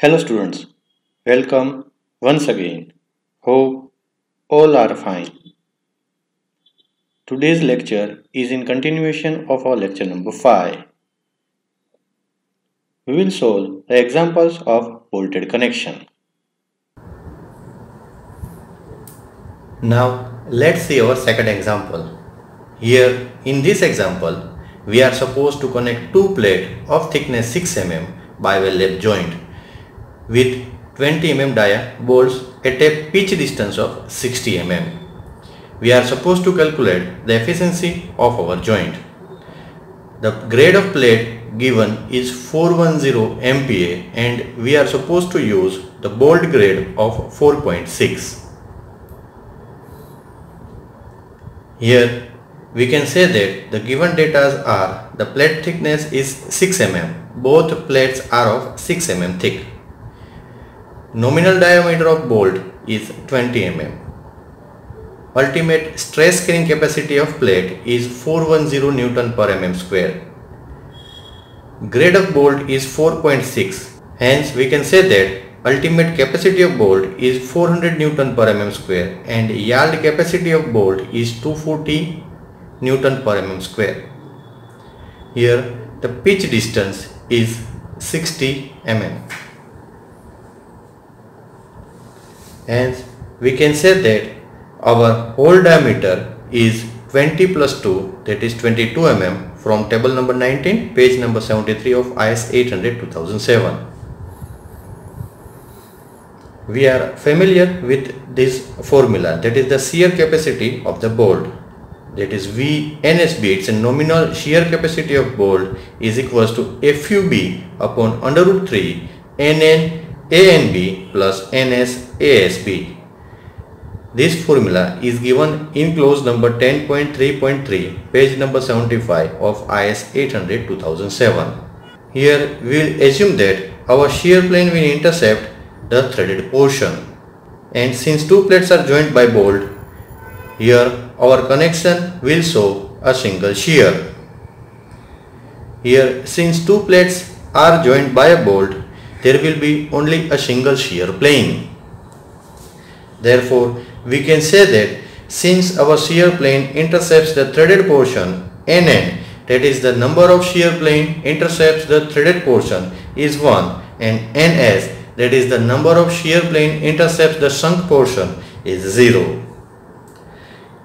Hello students, welcome once again. Hope all are fine. Today's lecture is in continuation of our lecture number 5. We will solve the examples of bolted connection. Now let's see our second example. Here in this example we are supposed to connect two plates of thickness 6 mm by a lap joint with 20 mm dia bolts at a pitch distance of 60 mm. We are supposed to calculate the efficiency of our joint. The grade of plate given is 410 MPa and we are supposed to use the bolt grade of 4.6. Here we can say that the given data are the plate thickness is 6 mm. Both plates are of 6 mm thick. Nominal diameter of bolt is 20 mm. Ultimate stress carrying capacity of plate is 410 Newton per mm square. Grade of bolt is 4.6. Hence we can say that ultimate capacity of bolt is 400 Newton per mm square and yield capacity of bolt is 240 Newton per mm square. Here the pitch distance is 60 mm. Hence we can say that our hole diameter is 20 plus 2 that is 22 mm from table number 19 page number 73 of IS 800 2007. We are familiar with this formula that is the shear capacity of the bolt that is VNSB it's a nominal shear capacity of bolt is equals to FUB upon under root 3 NN ANB plus NS ASB. This formula is given in clause number 10.3.3 page number 75 of IS 800 2007. Here we will assume that our shear plane will intercept the threaded portion and since two plates are joined by bolt here our connection will show a single shear. Here since two plates are joined by a bolt there will be only a single shear plane. Therefore we can say that since our shear plane intercepts the threaded portion NN that is the number of shear plane intercepts the threaded portion is 1 and NS that is the number of shear plane intercepts the sunk portion is 0.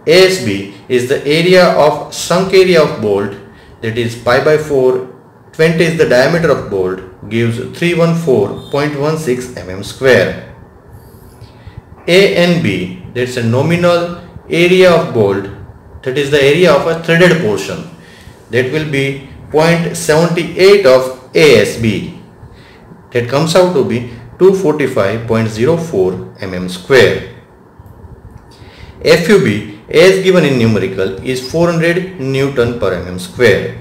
ASB is the area of sunk area of bolt that is pi by 4 20 is the diameter of bolt gives 314.16 mm square. A and B that's a nominal area of bolt that is the area of a threaded portion that will be 0.78 of ASB that comes out to be 245.04 mm square. FUB as given in numerical is 400 Newton per mm square.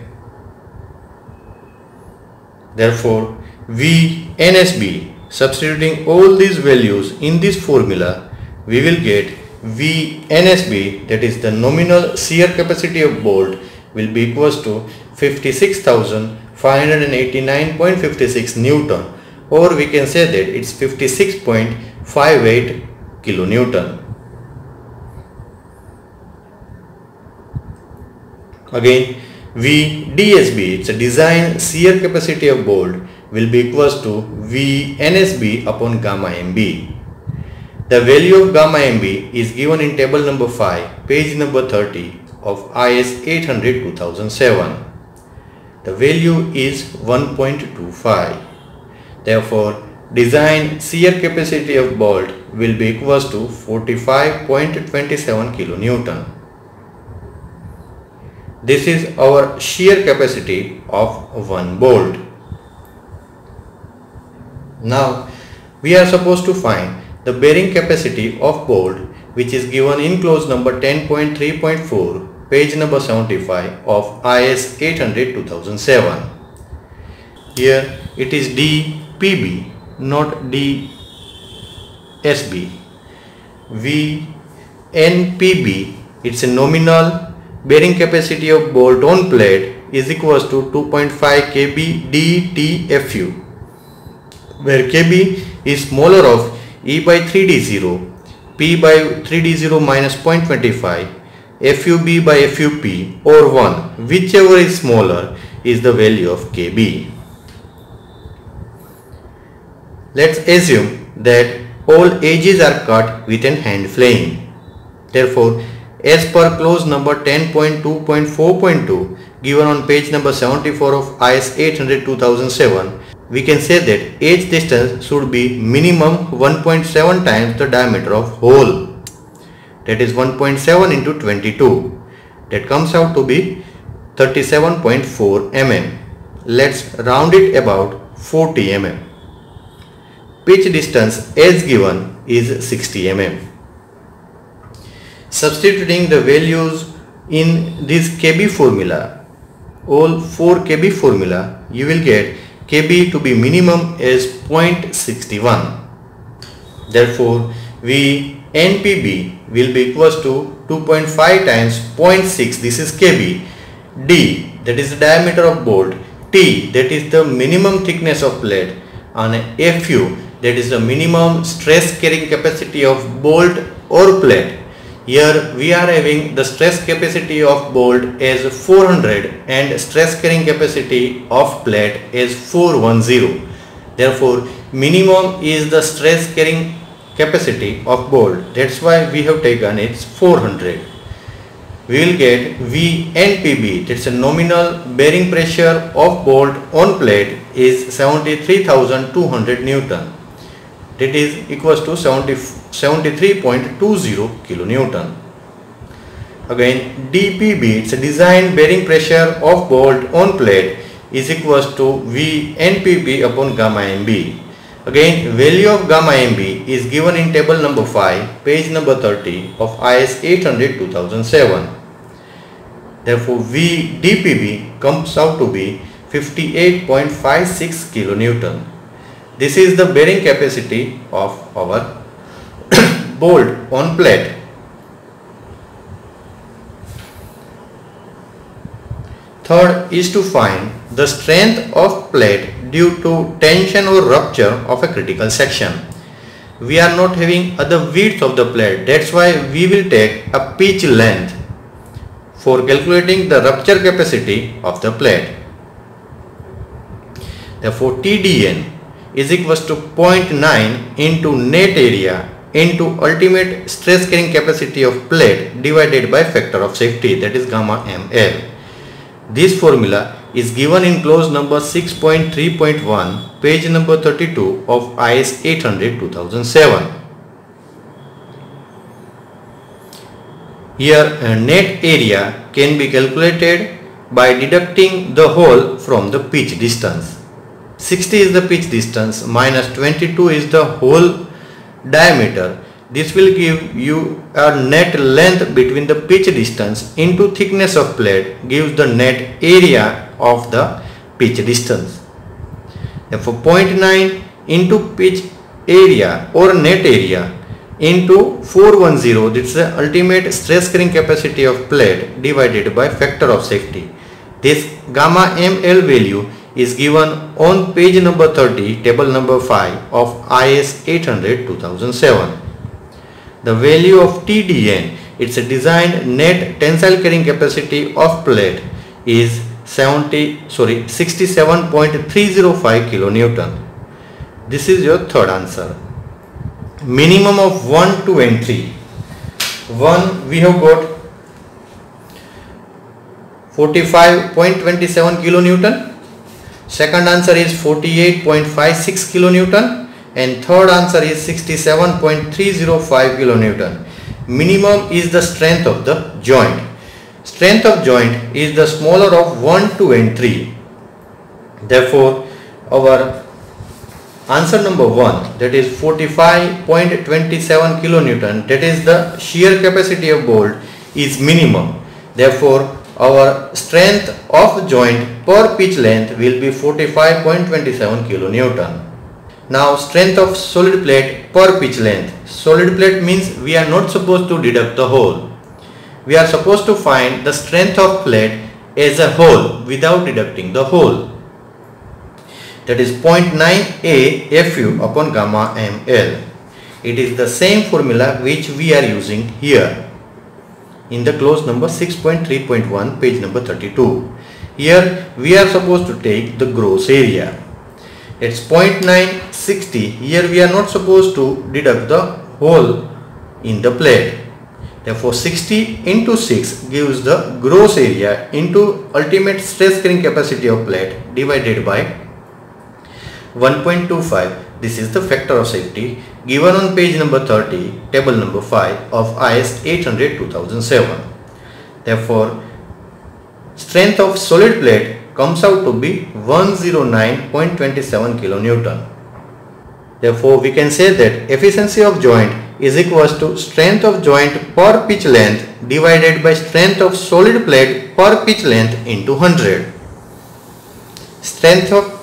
Therefore, V NSB substituting all these values in this formula we will get VNSB that is the nominal shear capacity of bolt will be equals to 56,589.56 Newton or we can say that it's 56.58 kilonewton. Again VDSB, it's a design shear capacity of bolt will be equals to V NSB upon gamma MB. The value of gamma MB is given in table number 5 page number 30 of IS 800 2007. The value is 1.25. Therefore design shear capacity of bolt will be equals to 45.27 kilonewton. This is our shear capacity of one bolt. Now we are supposed to find the bearing capacity of bolt which is given in clause number 10.3.4 page number 75 of IS 800 2007. Here it is DPB not DSB. VNPB it's a nominal bearing capacity of bolt on plate is equals to 2.5 kb DTFU where KB is smaller of E by 3D0, P by 3D0 minus 0.25, FUB by FUP or 1, whichever is smaller is the value of KB. Let's assume that all edges are cut with an hand flame. Therefore, as per clause number 10.2.4.2 given on page number 74 of IS 800 2007, we can say that edge distance should be minimum 1.7 times the diameter of hole. That is 1.7 into 22. That comes out to be 37.4 mm. Let's round it about 40 mm. Pitch distance as given is 60 mm. Substituting the values in this KB formula, all 4 KB formula, you will get KB to be minimum is 0.61. Therefore, V NPB will be equals to 2.5 times 0.6 this is KB D that is the diameter of bolt T that is the minimum thickness of plate and FU that is the minimum stress carrying capacity of bolt or plate. Here we are having the stress capacity of bolt as 400 and stress carrying capacity of plate as 410. Therefore minimum is the stress carrying capacity of bolt. That's why we have taken it's 400. We will get VNPB that's a nominal bearing pressure of bolt on plate is 73,200 Newton that is equals to 73.20 kilonewton. Again DPB it's a design bearing pressure of bolt on plate is equals to VNPB upon gamma MB. Again value of gamma MB is given in table number 5 page number 30 of IS 800 2007. Therefore VDPB comes out to be 58.56 kilonewton. This is the bearing capacity of our bolt on plate. Third is to find the strength of plate due to tension or rupture of a critical section. We are not having other width of the plate that's why we will take a pitch length for calculating the rupture capacity of the plate. Therefore TDN is equals to 0.9 into net area into ultimate stress carrying capacity of plate divided by factor of safety that is gamma ml. This formula is given in clause number 6.3.1 page number 32 of IS 800 2007. Here net area can be calculated by deducting the hole from the pitch distance. 60 is the pitch distance minus 22 is the hole diameter. This will give you a net length between the pitch distance into thickness of plate gives the net area of the pitch distance. Therefore 0.9 into pitch area or net area into 410 this is the ultimate stress carrying capacity of plate divided by factor of safety. This gamma ml value is given on page number 30 table number 5 of IS 800 2007. The value of TDN its designed net tensile carrying capacity of plate is 70 sorry 67.305 kilonewton. This is your third answer. Minimum of 1, 2 and 3. 1 we have got 45.27 kilonewton Second answer is 48.56 kilonewton and third answer is 67.305 kilonewton. Minimum is the strength of the joint. Strength of joint is the smaller of 1, 2 and 3. Therefore, our answer number 1 that is 45.27 kilonewton that is the shear capacity of bolt is minimum. Therefore, our strength of joint per pitch length will be 45.27 kilonewton. Now strength of solid plate per pitch length. Solid plate means we are not supposed to deduct the hole. We are supposed to find the strength of plate as a whole without deducting the hole. that is 0.9a Fu upon gamma ml. It is the same formula which we are using here in the clause number 6.3.1 page number 32. Here we are supposed to take the gross area. It's 0.960. Here we are not supposed to deduct the hole in the plate. Therefore 60 into 6 gives the gross area into ultimate stress carrying capacity of plate divided by 1.25 this is the factor of safety given on page number 30, table number 5 of IS 800 2007. Therefore, strength of solid plate comes out to be 109.27 kilonewton. Therefore, we can say that efficiency of joint is equals to strength of joint per pitch length divided by strength of solid plate per pitch length into 100. Strength of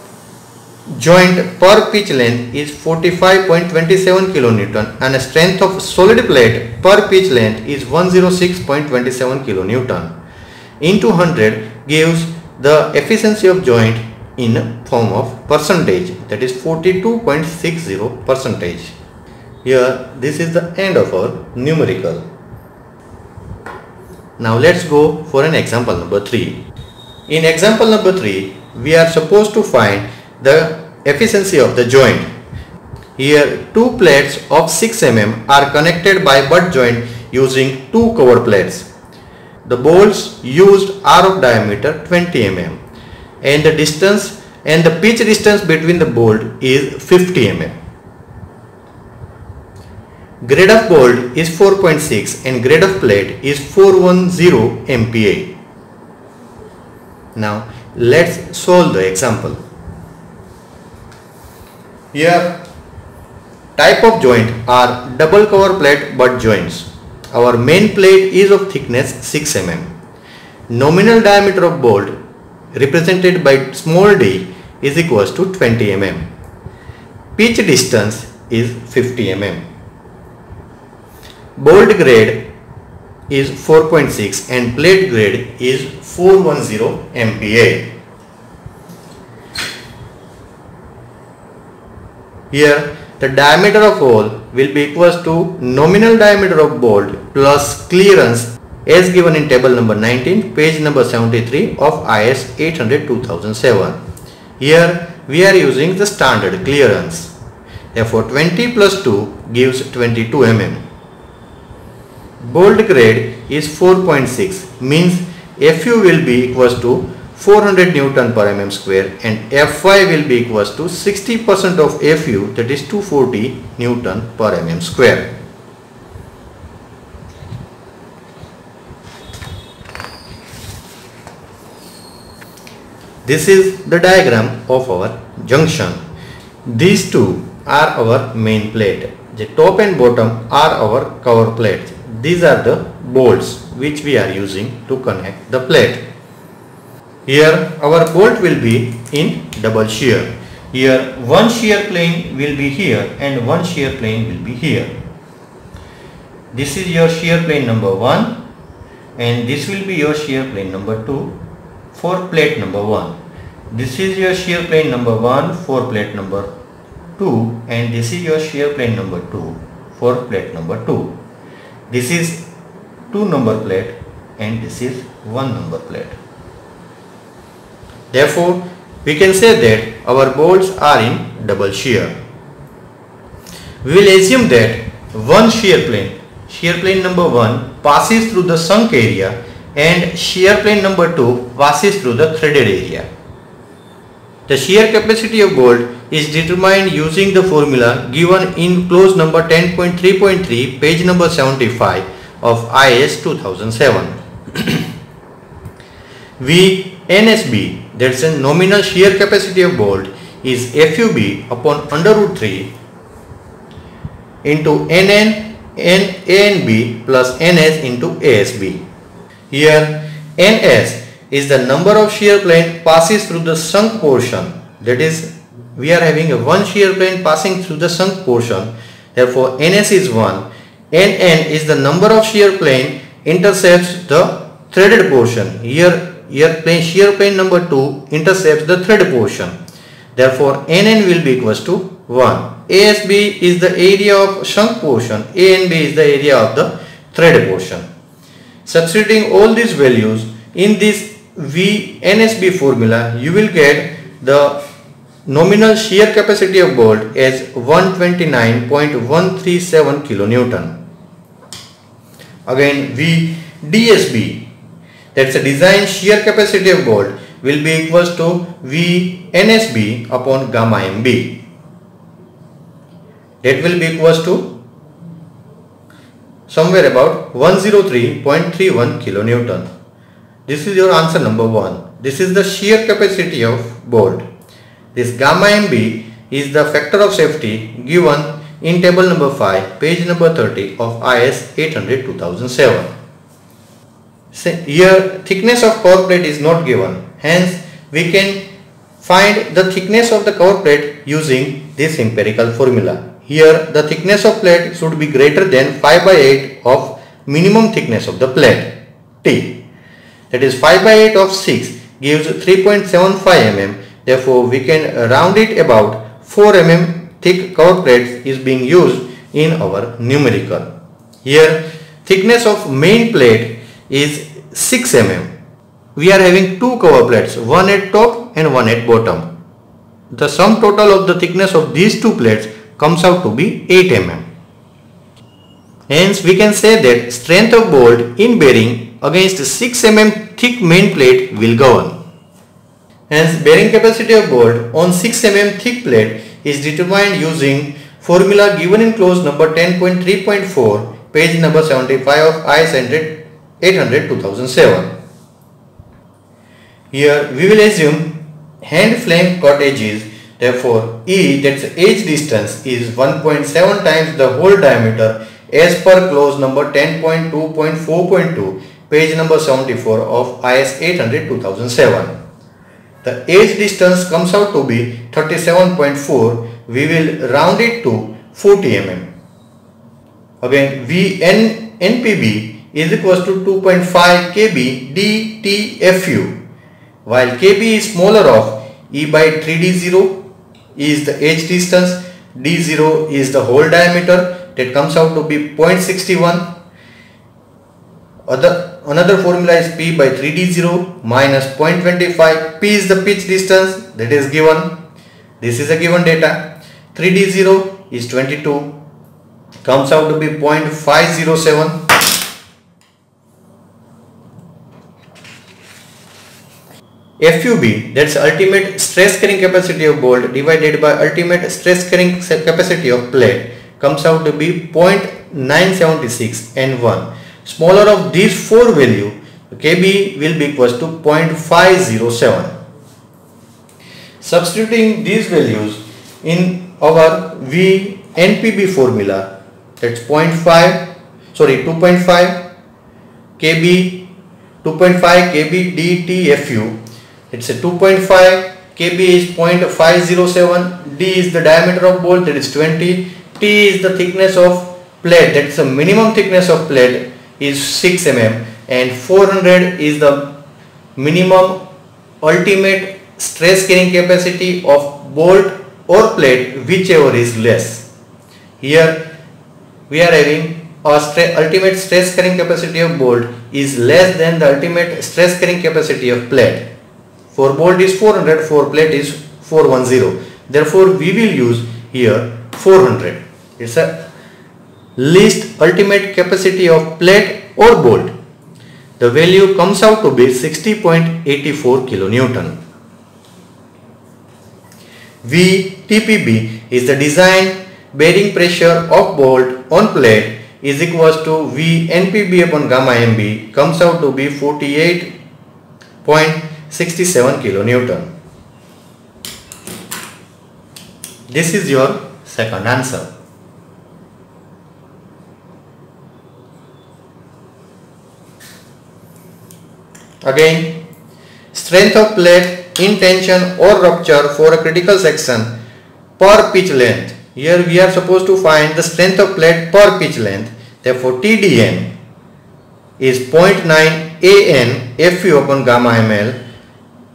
joint per pitch length is 45.27 kilonewton and strength of solid plate per pitch length is 106.27 kilonewton into 100 gives the efficiency of joint in form of percentage that is 42.60 percentage. Here this is the end of our numerical. Now let's go for an example number 3. In example number 3 we are supposed to find the efficiency of the joint. Here two plates of 6 mm are connected by butt joint using two cover plates. The bolts used are of diameter 20 mm and the distance and the pitch distance between the bolt is 50 mm. Grade of bolt is 4.6 and grade of plate is 410 MPa. Now let's solve the example. Here type of joint are double cover plate butt joints. Our main plate is of thickness 6 mm. Nominal diameter of bolt represented by small d is equals to 20 mm. Pitch distance is 50 mm. Bolt grade is 4.6 and plate grade is 410 MPa. Here the diameter of hole will be equals to nominal diameter of bolt plus clearance as given in table number 19 page number 73 of IS 800 2007. Here we are using the standard clearance. Therefore 20 plus 2 gives 22 mm. Bolt grade is 4.6 means Fu will be equals to 400 Newton per mm square and Fy will be equals to 60% of Fu that is 240 Newton per mm square. This is the diagram of our junction. These two are our main plate. The top and bottom are our cover plates. These are the bolts which we are using to connect the plate. Here our bolt will be in double shear. Here one shear plane will be here and one shear plane will be here. This is your shear plane number 1 and this will be your shear plane number 2 for plate number 1. This is your shear plane number 1 for plate number 2 and this is your shear plane number 2 for plate number 2. This is 2 number plate and this is 1 number plate. Therefore, we can say that our bolts are in double shear. We will assume that one shear plane, shear plane number 1 passes through the sunk area and shear plane number 2 passes through the threaded area. The shear capacity of bolt is determined using the formula given in clause number 10.3.3 page number 75 of IS 2007. V NSB that's a nominal shear capacity of bolt is FUB upon under root 3 into NN N ANB plus NS into ASB. Here NS is the number of shear plane passes through the sunk portion. That is we are having a one shear plane passing through the sunk portion. Therefore NS is 1 NN is the number of shear plane intercepts the threaded portion. Here here plane shear plane number 2 intercepts the thread portion Therefore, NN will be equals to 1. ASB is the area of shunt portion. ANB is the area of the thread portion. Substituting all these values in this VNSB formula, you will get the nominal shear capacity of bolt as 129.137 kilonewton. Again, VDSB, that's the design shear capacity of bolt will be equals to VNSB upon gamma MB. That will be equals to somewhere about 103.31 kilonewton. This is your answer number 1. This is the shear capacity of bolt. This gamma MB is the factor of safety given in table number 5 page number 30 of IS 800 2007. Here thickness of cover plate is not given hence we can find the thickness of the cover plate using this empirical formula. Here the thickness of plate should be greater than 5 by 8 of minimum thickness of the plate T. That is 5 by 8 of 6 gives 3.75 mm. Therefore we can round it about 4 mm thick cover plate is being used in our numerical. Here thickness of main plate is 6 mm. We are having two cover plates, one at top and one at bottom. The sum total of the thickness of these two plates comes out to be 8 mm. Hence we can say that strength of bolt in bearing against 6 mm thick main plate will govern. Hence bearing capacity of bolt on 6 mm thick plate is determined using formula given in clause number 10.3.4 page number 75 of IS 800 2007. Here we will assume hand flame cut edges therefore E that's edge distance is 1.7 times the hole diameter as per clause number 10.2.4.2 page number 74 of IS 800 2007. The edge distance comes out to be 37.4 we will round it to 40 mm. Again VN NPB is equals to 2.5 kb DTFU while kb is smaller of e by 3d0 is the edge distance d0 is the hole diameter that comes out to be 0.61 other another formula is p by 3d0 minus 0.25 p is the pitch distance that is given. This is a given data. 3d0 is 22 comes out to be 0.507 FUB that's ultimate stress carrying capacity of bolt divided by ultimate stress carrying capacity of plate comes out to be 0.976 N1. Smaller of these four value KB will be equals to 0.507. Substituting these values in our V NPB formula that's 0.5 sorry 2.5 KB 2.5 KB DTFU it's a 2.5 kb is 0.507 d is the diameter of bolt that is 20 t is the thickness of plate that's the minimum thickness of plate is 6 mm. And 400 is the minimum ultimate stress carrying capacity of bolt or plate whichever is less. Here we are having our ultimate stress carrying capacity of bolt is less than the ultimate stress carrying capacity of plate for bolt is 400, for plate is 410. Therefore, we will use here 400. It's a least ultimate capacity of plate or bolt. The value comes out to be 60.84 kilonewton. VDPB is the design bearing pressure of bolt on plate is equals to VNPB upon gamma MB comes out to be 48. 67 kilonewton. This is your second answer. Again, strength of plate in tension or rupture for a critical section per pitch length. Here we are supposed to find the strength of plate per pitch length. Therefore, TDN is 0.9 AN FU upon gamma ml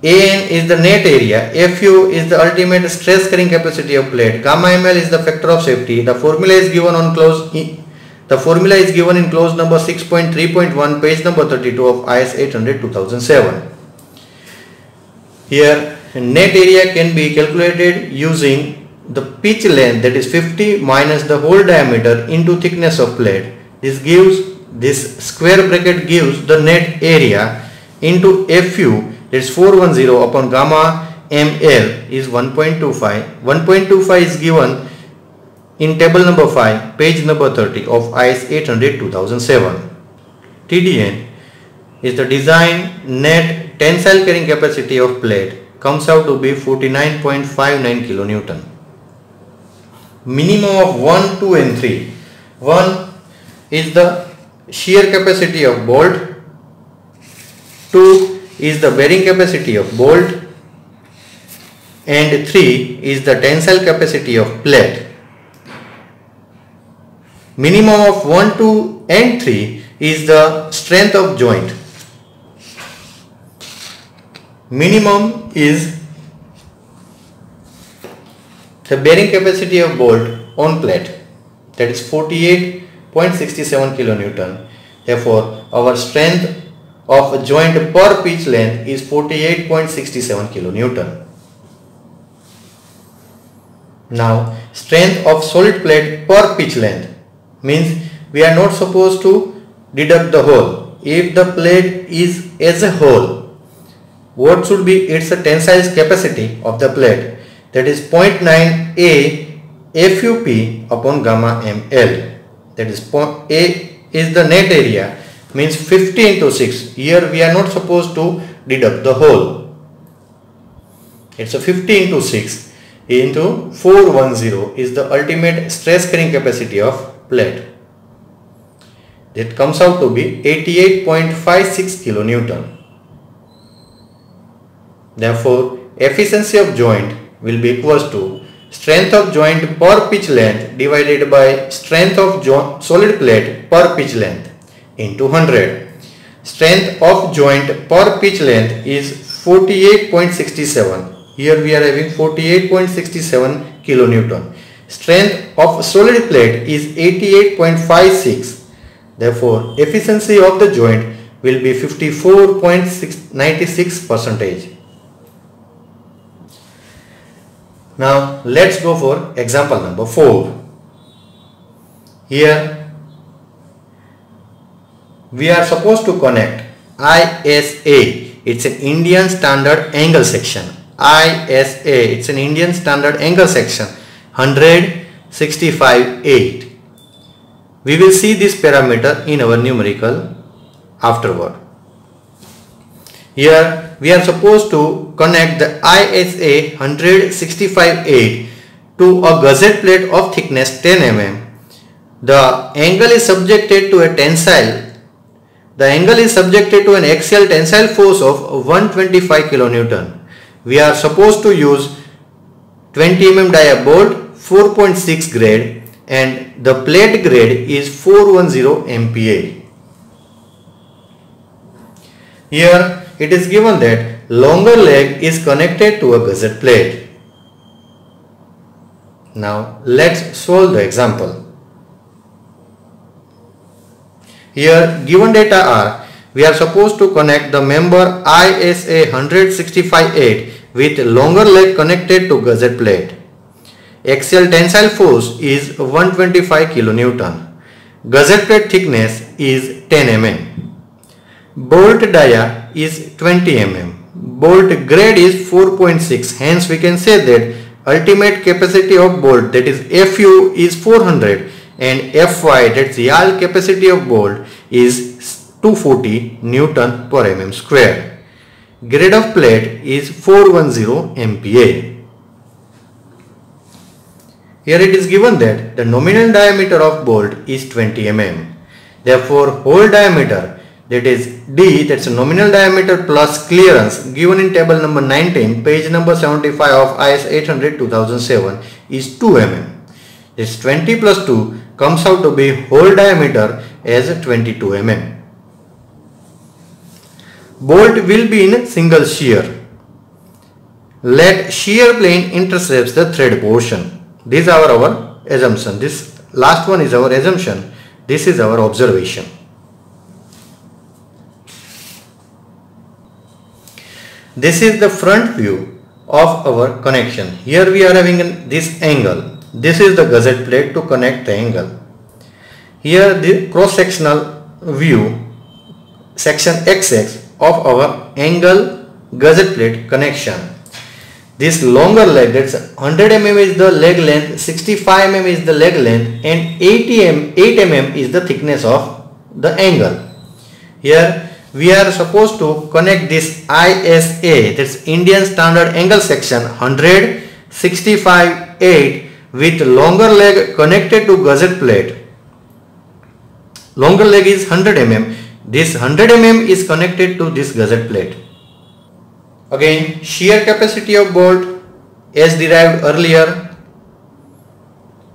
AN is the net area, FU is the ultimate stress carrying capacity of plate, gamma ml is the factor of safety. The formula is given on clause the formula is given in clause number 6.3.1 page number 32 of IS 800 2007. Here net area can be calculated using the pitch length that is 50 minus the hole diameter into thickness of plate. This gives this square bracket gives the net area into FU is 410 upon gamma ml is 1.25 1.25 is given in table number 5 page number 30 of IS 800 2007 TDN is the design net tensile carrying capacity of plate comes out to be 49.59 kilonewton. Minimum of 1 2 and 3 1 is the shear capacity of bolt. 2 is the bearing capacity of bolt and 3 is the tensile capacity of plate. Minimum of 1, 2 and 3 is the strength of joint. Minimum is the bearing capacity of bolt on plate that is 48.67 kilonewton. Therefore, our strength of joint per pitch length is 48.67 kilonewton. Now strength of solid plate per pitch length means we are not supposed to deduct the whole. If the plate is as a whole, what should be its tensile capacity of the plate that is 0.9 A FUP upon gamma ml that is A is the net area means 50 into 6 here we are not supposed to deduct the whole. It's a 50 into 6 into 410 is the ultimate stress carrying capacity of plate. That comes out to be 88.56 kilonewton. Therefore efficiency of joint will be equals to strength of joint per pitch length divided by strength of solid plate per pitch length into 100. Strength of joint per pitch length is 48.67. Here we are having 48.67 kilonewton. Strength of solid plate is 88.56. Therefore, efficiency of the joint will be 54.96 percentage. Now let's go for example number 4. Here we are supposed to connect ISA it's an Indian standard angle section. ISA it's an Indian standard angle section. 165 8 we will see this parameter in our numerical afterward. Here we are supposed to connect the ISA 165 8 to a gusset plate of thickness 10 mm the angle is subjected to a tensile the angle is subjected to an axial tensile force of 125 kilonewton. We are supposed to use 20 mm dia bolt 4.6 grade and the plate grade is 410 MPa. Here it is given that longer leg is connected to a gusset plate. Now let's solve the example. Here given data are we are supposed to connect the member ISA 165.8 with longer leg connected to gusset plate. Axial tensile force is 125 kilonewton. Gusset plate thickness is 10 mm. Bolt dia is 20 mm. Bolt grade is 4.6 hence we can say that ultimate capacity of bolt that is FU is 400 and Fy that's the yield capacity of bolt is 240 Newton per mm square. Grade of plate is 410 MPa. Here it is given that the nominal diameter of bolt is 20 mm. Therefore, hole diameter that is D that's nominal diameter plus clearance given in table number 19 page number 75 of IS 800 2007 is 2 mm. This 20 plus 2 comes out to be hole diameter as 22 mm. Bolt will be in single shear let shear plane intercepts the thread portion. These are our assumption. This last one is our assumption. This is our observation. This is the front view of our connection. Here we are having this angle. This is the gusset plate to connect the angle. Here the cross sectional view section XX of our angle gusset plate connection. This longer leg that's 100 mm is the leg length, 65 mm is the leg length and 80 mm, 8 mm is the thickness of the angle. Here we are supposed to connect this ISA that's Indian Standard Angle Section 100, 65, 8 with longer leg connected to gusset plate. Longer leg is 100 mm. This 100 mm is connected to this gusset plate. Again shear capacity of bolt as derived earlier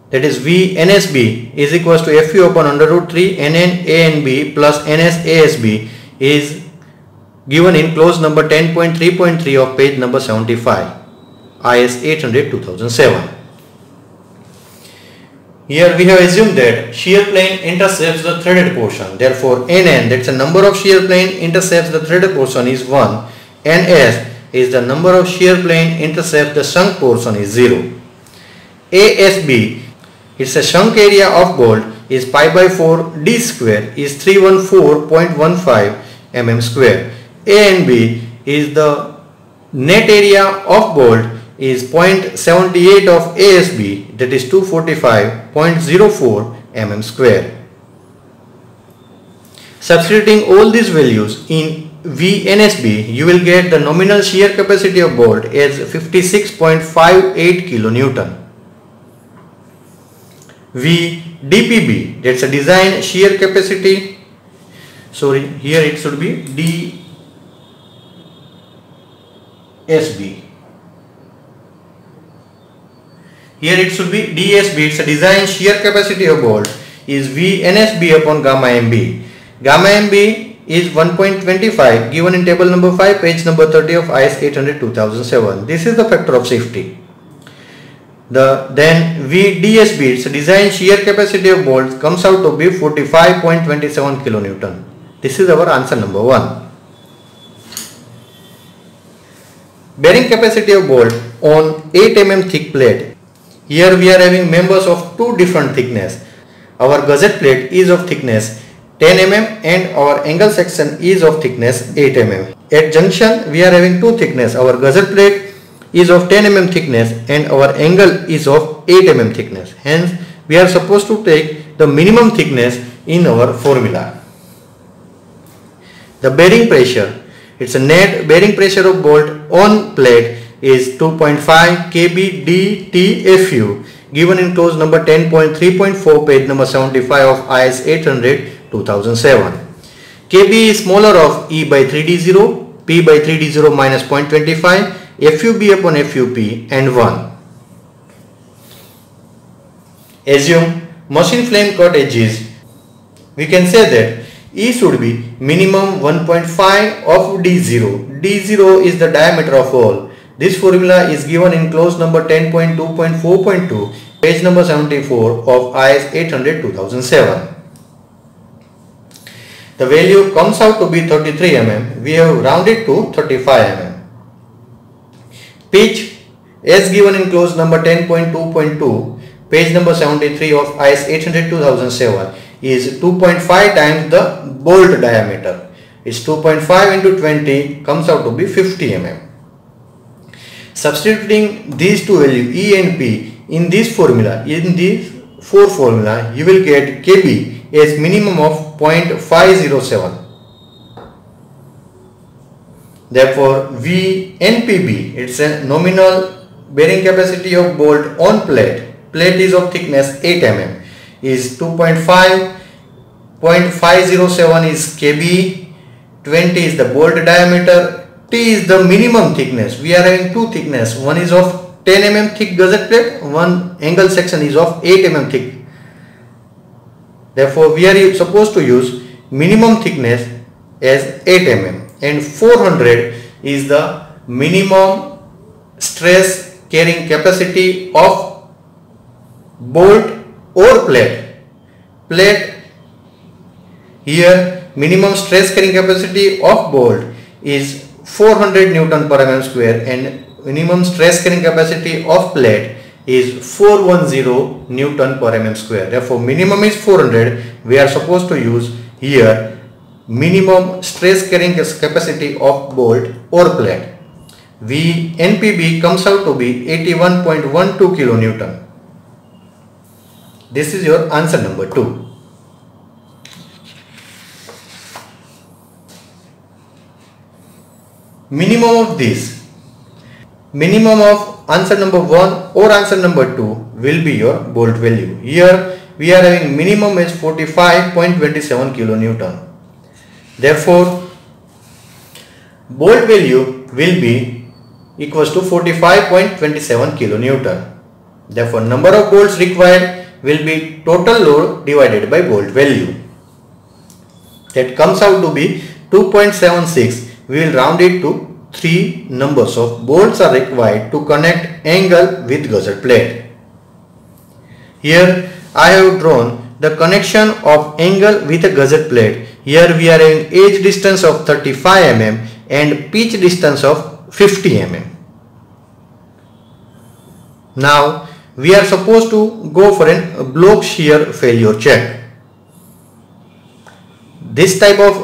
that is V NSB is equals to Fu upon under root 3 NN ANB plus NS ASB is given in clause number 10.3.3 of page number 75 IS 800 2007. Here we have assumed that shear plane intercepts the threaded portion. Therefore, Nn that's the number of shear plane intercepts the threaded portion is 1. Ns is the number of shear plane intercepts the sunk portion is 0. ASB it's a sunk area of bolt is pi by 4 d square is 314.15 mm square. A and B is the net area of bolt is 0.78 of ASB that is 245.04 mm square. Substituting all these values in VNSB you will get the nominal shear capacity of bolt as 56.58 kilonewton. VDPB that's a design shear capacity sorry here it should be DSB here it should be DSB it's a design shear capacity of bolt is VNSB upon gamma MB gamma MB is 1.25 given in table number 5 page number 30 of IS 800 2007 this is the factor of safety the then VDSB its design shear capacity of bolts comes out to be 45.27 kilonewton. This is our answer number 1. Bearing capacity of bolt on 8 mm thick plate. Here we are having members of two different thickness. Our gusset plate is of thickness 10 mm and our angle section is of thickness 8 mm. At junction we are having two thickness. Our gusset plate is of 10 mm thickness and our angle is of 8 mm thickness. Hence, we are supposed to take the minimum thickness in our formula. The bearing pressure, it's a net bearing pressure of bolt on plate is 2.5 kb DTFU given in clause number 10.3.4 page number 75 of IS 800 2007. KB is smaller of E by 3D0, P by 3D0 minus 0.25 FUB upon FUP and 1. Assume machine flame cut edges. We can say that E should be minimum 1.5 of D0. D0 is the diameter of hole. This formula is given in clause number 10.2.4.2 page number 74 of IS 800 2007. The value comes out to be 33 mm. We have rounded to 35 mm. Pitch as given in clause number 10.2.2 page number 73 of IS 800 2007 is 2.5 times the bolt diameter. It's 2.5 into 20 comes out to be 50 mm. Substituting these two values E and P in this formula, in this 4 formula, you will get KB as minimum of 0.507 Therefore, VNPB, it's a nominal bearing capacity of bolt on plate. Plate is of thickness 8 mm is 2.5, 0.507 is KB, 20 is the bolt diameter, T is the minimum thickness. We are having two thickness. One is of 10 mm thick gusset plate, one angle section is of 8 mm thick. Therefore, we are supposed to use minimum thickness as 8 mm and 400 is the minimum stress carrying capacity of bolt or plate. Plate here minimum stress carrying capacity of bolt is 400 Newton per mm square and minimum stress carrying capacity of plate is 410 Newton per mm square. Therefore minimum is 400. We are supposed to use here minimum stress carrying capacity of bolt or plate. V NPB comes out to be 81.12 kilonewton. This is your answer number 2. Minimum of this. Minimum of answer number 1 or answer number 2 will be your bolt value. Here we are having minimum is 45.27 kilonewton. Therefore, bolt value will be equals to 45.27 kilonewton. Therefore, number of bolts required will be total load divided by bolt value. That comes out to be 2.76. We will round it to 3 numbers of bolts are required to connect angle with gusset plate. Here I have drawn the connection of angle with a gusset plate. Here we are in edge distance of 35 mm and pitch distance of 50 mm. Now we are supposed to go for a block shear failure check. This type of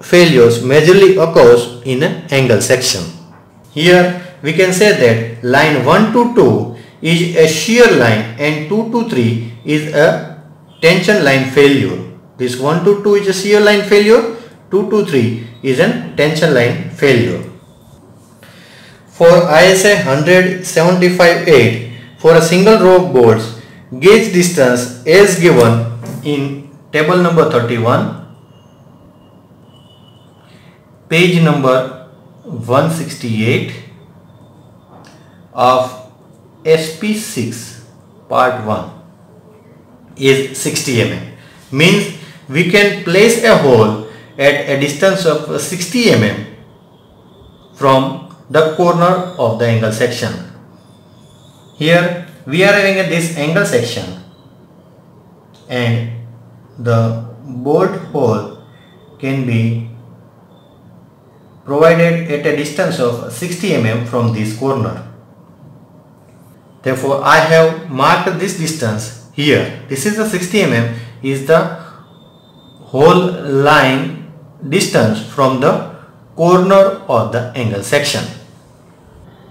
failures majorly occurs in an angle section. Here we can say that line 1 to 2 is a shear line and 2 to 3 is a tension line failure. This 1 to 2 is a shear line failure, 2 to 3 is a tension line failure. For ISA 175-8 for a single row of bolts, gauge distance as given in table number 31, page number 168 of SP6 part 1 is 60 mm. Means we can place a hole at a distance of 60 mm from the corner of the angle section. Here we are having this angle section and the bolt hole can be provided at a distance of 60 mm from this corner. Therefore, I have marked this distance here. This is the 60 mm is the whole line distance from the corner of the angle section.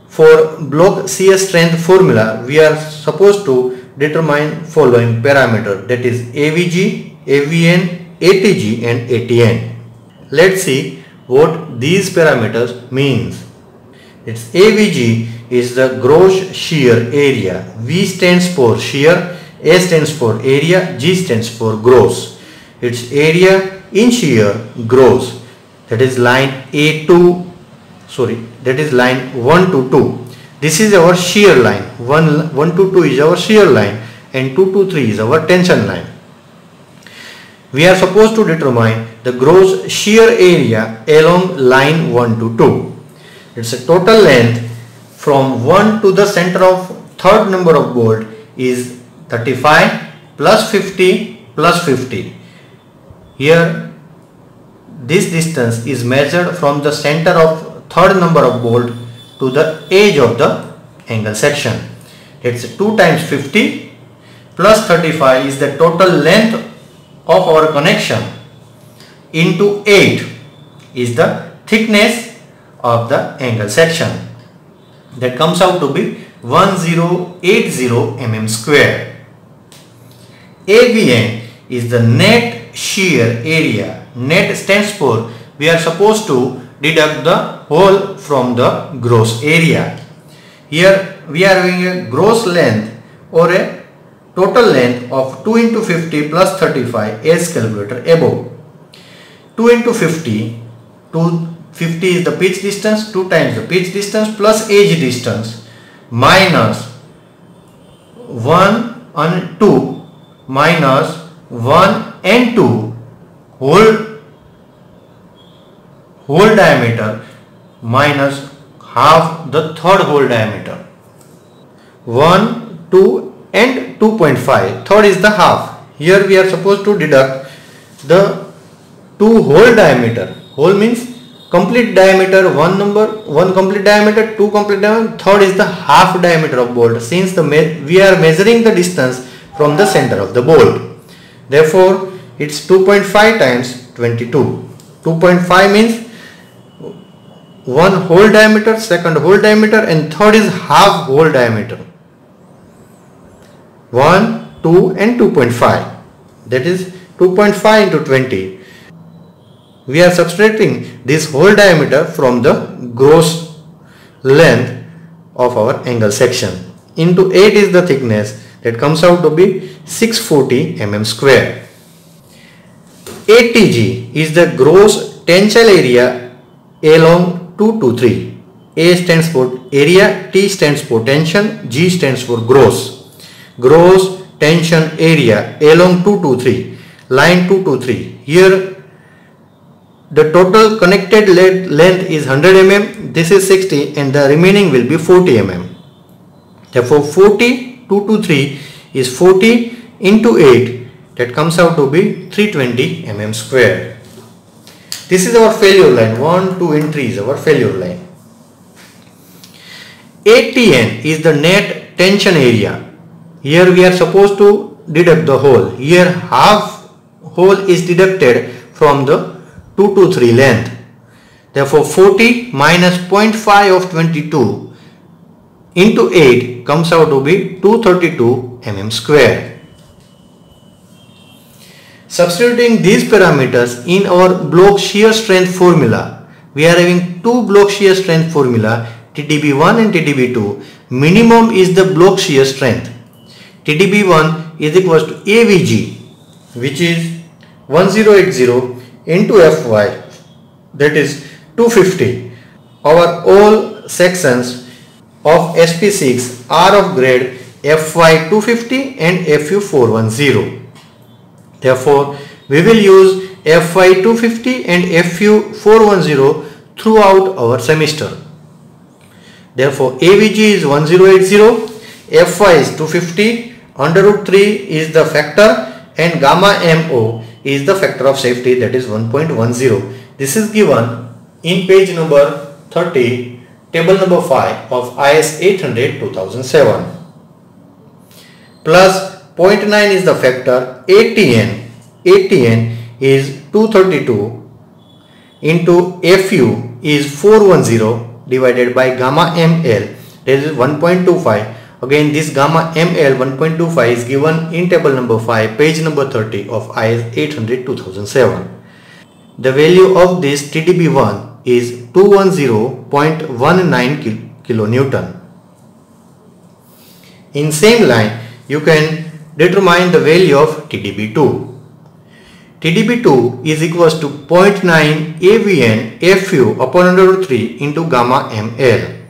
For block shear strength formula, we are supposed to determine following parameter that is AVG, AVN, ATG and ATN. Let's see what these parameters means. Its AVG is the gross shear area. V stands for shear, A stands for area, G stands for gross. Its area in shear gross that is line A2 sorry that is line 1 to 2 this is our shear line 1, 1 to 2 is our shear line and 2 to 3 is our tension line we are supposed to determine the gross shear area along line 1 to 2 it's a total length from 1 to the center of third number of bolt is 35 plus 50 plus 50 here this distance is measured from the center of third number of bolt to the edge of the angle section. It's 2 times 50 plus 35 is the total length of our connection into 8 is the thickness of the angle section that comes out to be 1080 mm square. AVN is the net shear area. Net stands for we are supposed to deduct the hole from the gross area. Here we are having a gross length or a total length of 2 into 50 plus 35 as calculator above. 2 into 50, 2, 50 is the pitch distance, 2 times the pitch distance plus edge distance minus 1 and 2 minus 1 and 2 whole whole diameter minus half the third hole diameter. 1, 2 and 2.5. Third is the half. Here we are supposed to deduct the two whole diameter. whole means complete diameter, one number, one complete diameter, two complete diameter. Third is the half diameter of bolt since the we are measuring the distance from the center of the bolt. Therefore, it's 2.5 times 22. 2.5 means one whole diameter, second whole diameter and third is half whole diameter. 1, 2 and 2.5 that is 2.5 into 20. We are subtracting this whole diameter from the gross length of our angle section. Into 8 is the thickness that comes out to be 640 mm square. ATG is the gross tensile area along 2 to 3. A stands for area, T stands for tension, G stands for gross. Gross tension area along 2 to 3, line 2 to 3. Here the total connected lead length is 100 mm, this is 60 and the remaining will be 40 mm. Therefore 40 2 to 3 is 40 into 8 that comes out to be 320 mm square. This is our failure line 1, 2 and 3 is our failure line. ATN is the net tension area. Here we are supposed to deduct the hole. Here half hole is deducted from the 2 to 3 length. Therefore 40 minus 0.5 of 22 into 8 comes out to be 232 mm square. Substituting these parameters in our block shear strength formula, we are having two block shear strength formula TDB1 and TDB2. Minimum is the block shear strength. TDB1 is equals to AVG which is 1080 into Fy that is 250. Our all sections of SP6 are of grade Fy 250 and Fu 410. Therefore, we will use Fy 250 and Fu 410 throughout our semester. Therefore, AVG is 1080, Fy is 250, under root 3 is the factor and gamma MO is the factor of safety that is 1.10. This is given in page number 30, table number 5 of IS 800 2007. Plus 0.9 is the factor ATN. ATN is 232 into FU is 410 divided by gamma M1 that is 1.25 again this gamma M1 1.25 is given in table number 5 page number 30 of IS 800 2007 the value of this TDB1 is 210.19 kilonewton in same line you can determine the value of TDB2. TDB2 is equals to 0.9 AVN FU upon under root 3 into gamma M1.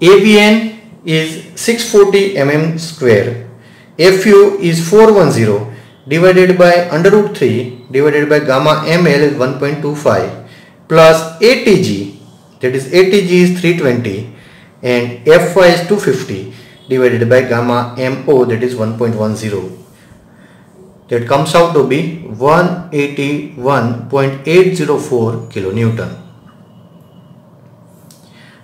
AVN is 640 mm square. FU is 410 divided by under root 3 divided by gamma M1 is 1.25 plus ATG that is ATG is 320 and FY is 250 divided by gamma MO that is 1.10 that comes out to be 181.804 kilonewton.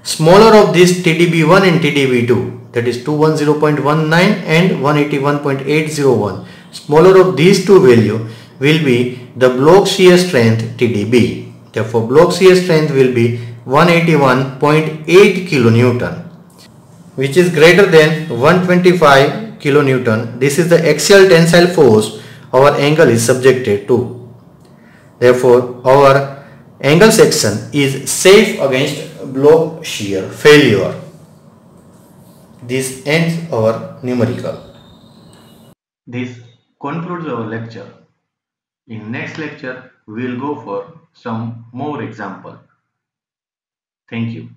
Smaller of this TDB1 and TDB2 that is 210.19 and 181.801 smaller of these two value will be the block shear strength TDB. Therefore block shear strength will be 181.8 kilonewton which is greater than 125 kilonewton. This is the axial tensile force our angle is subjected to. Therefore, our angle section is safe against block shear failure. This ends our numerical. This concludes our lecture. In next lecture, we will go for some more example. Thank you.